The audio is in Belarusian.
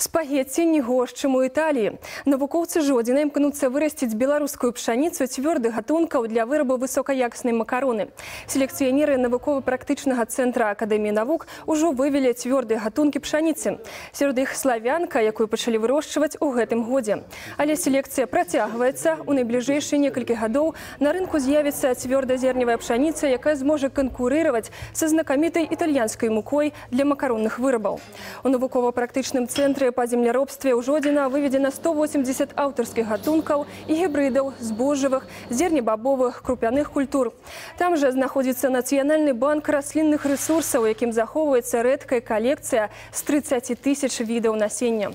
Спагетці не горш, чым у Італіі. Навукоўцы жодзіна імкнуцца вырасціць беларускую пшаніцу цвёрдых гатункаў для вырабу высокаякаснай макароны. Селекцыянеры навукова-практычнага цэнтра акадэміі навук ужо вывелі цвёрдыя гатункі пшаніцы. Сярод іх славянка, якую пачалі вырошчваць у гэтым годзе. Але селекцыя працягваецца. У найбліжэйшыя некалькі гадоў на рынку з'явіцца цвёрдазерневая пшаніца, якая зможа канкурыраваць са знакамітай італьянскай мукой для макаронных вырабаў. У навукова-практычным цэнтры па земляробстве ў жодзіна выведзена 180 аўтарскіх гатункаў і гібрыдаў збожжавых, зернебабовых, крупяных культур. Там жа знаходзіцца нацыянальны банк раслінных рэсурсаў, якім захоўваецца рэдкая калекцыя з 30 тысяч відаў насення.